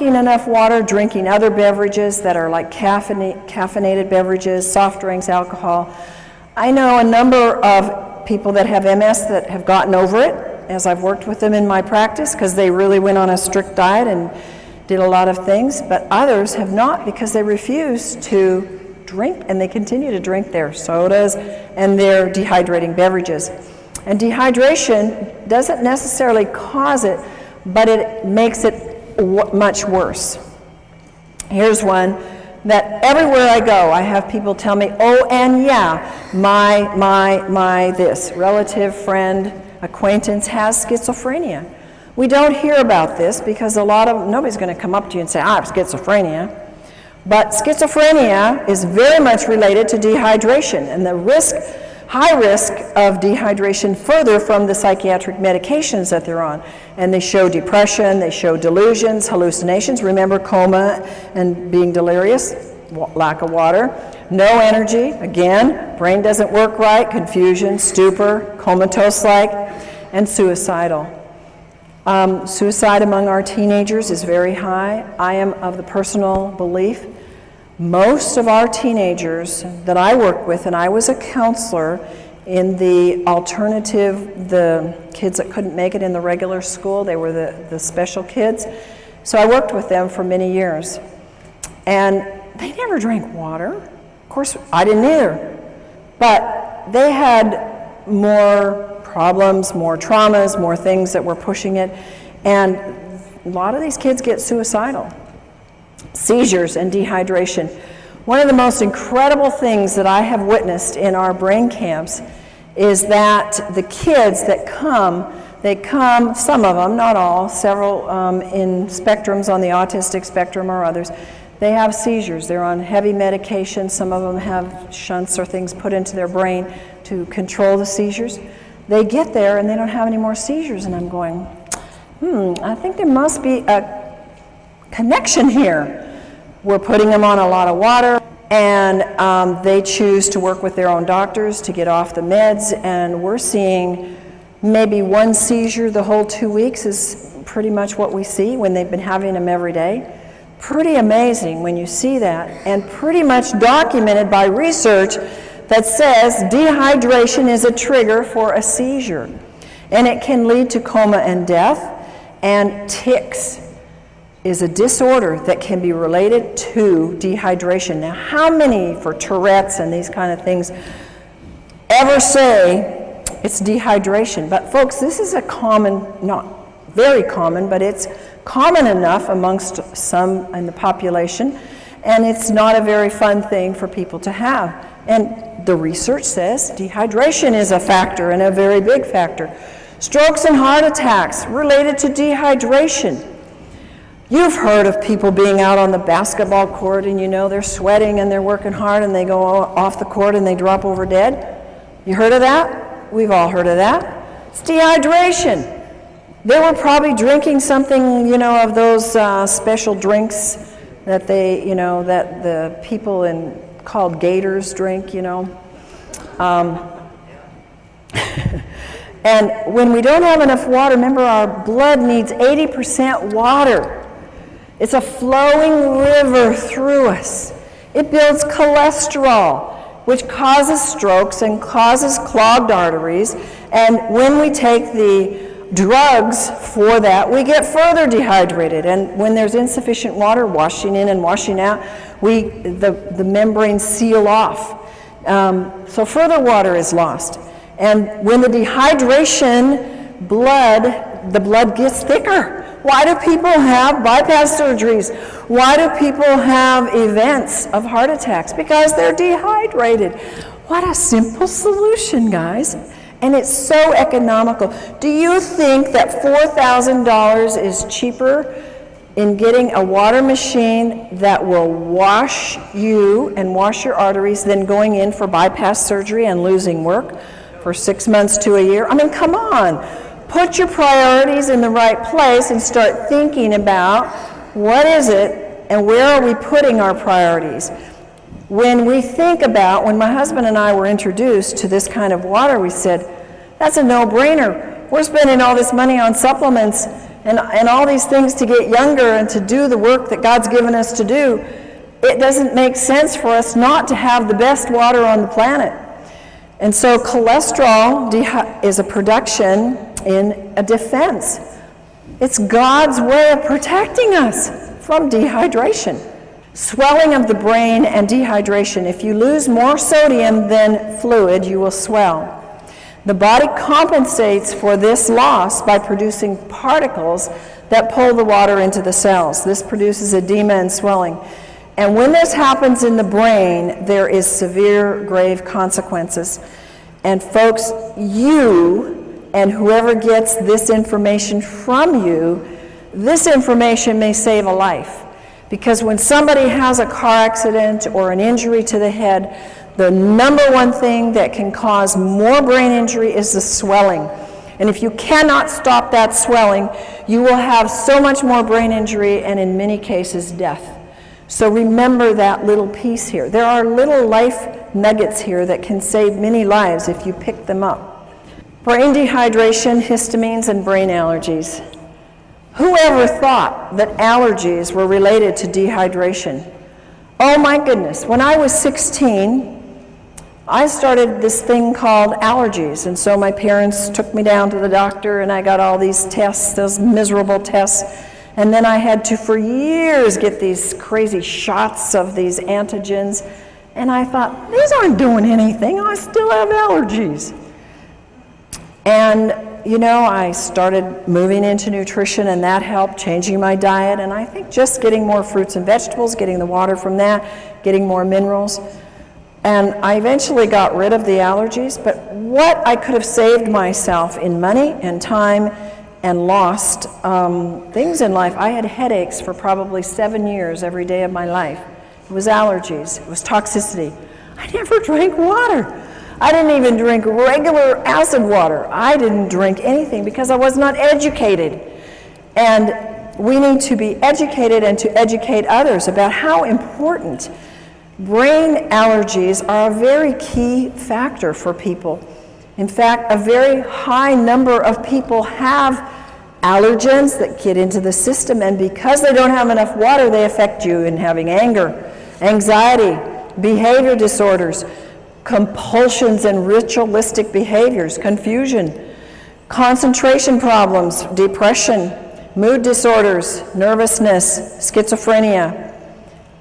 drinking enough water, drinking other beverages that are like caffeine, caffeinated beverages, soft drinks, alcohol. I know a number of people that have MS that have gotten over it as I've worked with them in my practice because they really went on a strict diet and did a lot of things, but others have not because they refuse to drink and they continue to drink their sodas and their dehydrating beverages. And dehydration doesn't necessarily cause it, but it makes it much worse. Here's one that everywhere I go, I have people tell me, oh, and yeah, my, my, my, this relative, friend, acquaintance has schizophrenia. We don't hear about this because a lot of, nobody's going to come up to you and say, I have schizophrenia. But schizophrenia is very much related to dehydration, and the risk high risk of dehydration further from the psychiatric medications that they're on. And they show depression, they show delusions, hallucinations. Remember coma and being delirious, lack of water. No energy, again, brain doesn't work right, confusion, stupor, comatose like, and suicidal. Um, suicide among our teenagers is very high. I am of the personal belief most of our teenagers that I work with, and I was a counselor in the alternative, the kids that couldn't make it in the regular school, they were the, the special kids. So I worked with them for many years. And they never drank water. Of course, I didn't either. But they had more problems, more traumas, more things that were pushing it. And a lot of these kids get suicidal seizures and dehydration. One of the most incredible things that I have witnessed in our brain camps is that the kids that come, they come, some of them, not all, several um, in spectrums on the autistic spectrum or others, they have seizures. They're on heavy medication. Some of them have shunts or things put into their brain to control the seizures. They get there and they don't have any more seizures, and I'm going, hmm, I think there must be a connection here. We're putting them on a lot of water, and um, they choose to work with their own doctors to get off the meds, and we're seeing maybe one seizure the whole two weeks is pretty much what we see when they've been having them every day. Pretty amazing when you see that, and pretty much documented by research that says dehydration is a trigger for a seizure. And it can lead to coma and death and tics is a disorder that can be related to dehydration. Now, how many for Tourette's and these kind of things ever say it's dehydration? But, folks, this is a common, not very common, but it's common enough amongst some in the population, and it's not a very fun thing for people to have. And the research says dehydration is a factor and a very big factor. Strokes and heart attacks related to dehydration. You've heard of people being out on the basketball court and you know they're sweating and they're working hard and they go off the court and they drop over dead. You heard of that? We've all heard of that. It's dehydration. They were probably drinking something, you know, of those uh, special drinks that they, you know, that the people in called gators drink, you know. Um, and when we don't have enough water, remember our blood needs 80% water. It's a flowing river through us. It builds cholesterol, which causes strokes and causes clogged arteries. And when we take the drugs for that, we get further dehydrated. And when there's insufficient water washing in and washing out, we, the, the membranes seal off. Um, so further water is lost. And when the dehydration blood, the blood gets thicker. Why do people have bypass surgeries? Why do people have events of heart attacks? Because they're dehydrated. What a simple solution, guys. And it's so economical. Do you think that $4,000 is cheaper in getting a water machine that will wash you and wash your arteries than going in for bypass surgery and losing work for six months to a year? I mean, come on put your priorities in the right place and start thinking about what is it and where are we putting our priorities. When we think about, when my husband and I were introduced to this kind of water, we said, that's a no brainer. We're spending all this money on supplements and, and all these things to get younger and to do the work that God's given us to do, it doesn't make sense for us not to have the best water on the planet. And so cholesterol is a production in a defense. It's God's way of protecting us from dehydration. Swelling of the brain and dehydration. If you lose more sodium than fluid, you will swell. The body compensates for this loss by producing particles that pull the water into the cells. This produces edema and swelling. And when this happens in the brain, there is severe, grave consequences. And folks, you and whoever gets this information from you, this information may save a life. Because when somebody has a car accident or an injury to the head, the number one thing that can cause more brain injury is the swelling. And if you cannot stop that swelling, you will have so much more brain injury and in many cases death. So remember that little piece here. There are little life nuggets here that can save many lives if you pick them up. Brain dehydration, histamines, and brain allergies. Whoever thought that allergies were related to dehydration? Oh my goodness, when I was 16, I started this thing called allergies. And so my parents took me down to the doctor and I got all these tests, those miserable tests. And then I had to, for years, get these crazy shots of these antigens. And I thought, these aren't doing anything. I still have allergies. And, you know, I started moving into nutrition, and that helped changing my diet. And I think just getting more fruits and vegetables, getting the water from that, getting more minerals. And I eventually got rid of the allergies, but what I could have saved myself in money and time and lost um, things in life. I had headaches for probably seven years every day of my life. It was allergies, it was toxicity. I never drank water. I didn't even drink regular acid water. I didn't drink anything because I was not educated. And we need to be educated and to educate others about how important Brain allergies are a very key factor for people. In fact, a very high number of people have allergens that get into the system, and because they don't have enough water, they affect you in having anger, anxiety, behavior disorders, compulsions and ritualistic behaviors, confusion, concentration problems, depression, mood disorders, nervousness, schizophrenia,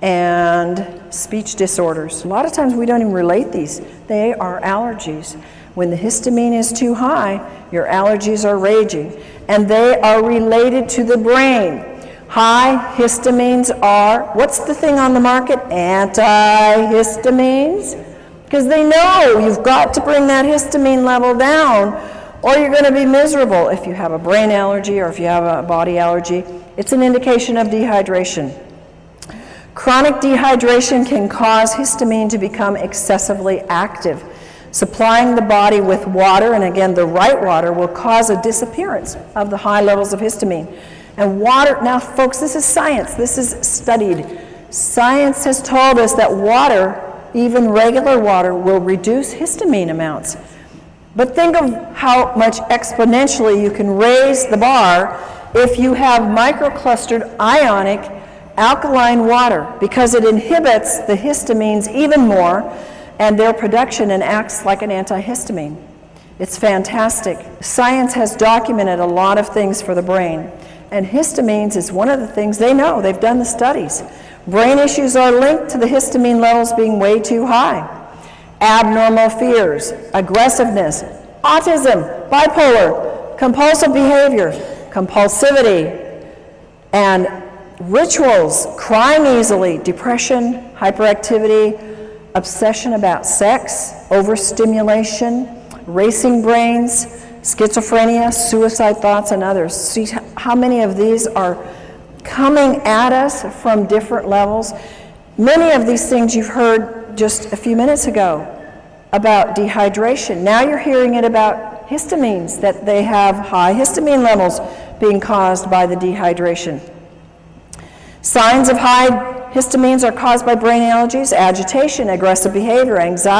and speech disorders. A lot of times we don't even relate these. They are allergies. When the histamine is too high, your allergies are raging. And they are related to the brain. High histamines are, what's the thing on the market? Antihistamines. Because they know you've got to bring that histamine level down or you're going to be miserable if you have a brain allergy or if you have a body allergy. It's an indication of dehydration. Chronic dehydration can cause histamine to become excessively active. Supplying the body with water, and again, the right water, will cause a disappearance of the high levels of histamine. And water, now, folks, this is science, this is studied. Science has told us that water, even regular water, will reduce histamine amounts. But think of how much exponentially you can raise the bar if you have microclustered ionic alkaline water because it inhibits the histamines even more and their production and acts like an antihistamine. It's fantastic. Science has documented a lot of things for the brain, and histamines is one of the things they know. They've done the studies. Brain issues are linked to the histamine levels being way too high. Abnormal fears, aggressiveness, autism, bipolar, compulsive behavior, compulsivity, and rituals, crying easily, depression, hyperactivity, obsession about sex, overstimulation, racing brains, schizophrenia, suicide thoughts, and others. See how many of these are coming at us from different levels. Many of these things you've heard just a few minutes ago about dehydration. Now you're hearing it about histamines, that they have high histamine levels being caused by the dehydration. Signs of high histamines are caused by brain allergies, agitation, aggressive behavior, anxiety.